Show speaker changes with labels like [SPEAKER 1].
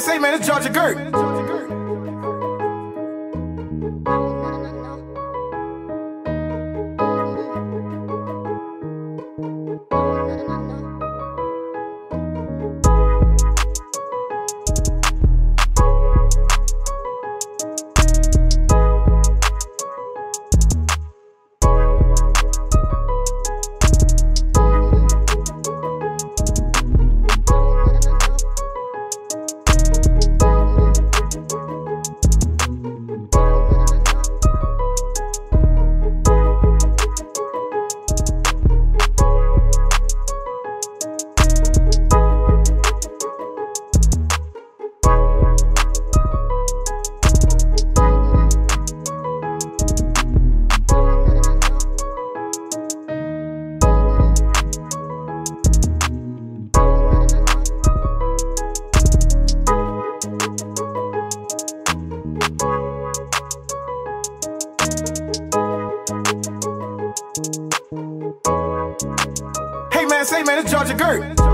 [SPEAKER 1] say, man, it's Georgia Gert. Hey man, say man, it's Georgia Gert.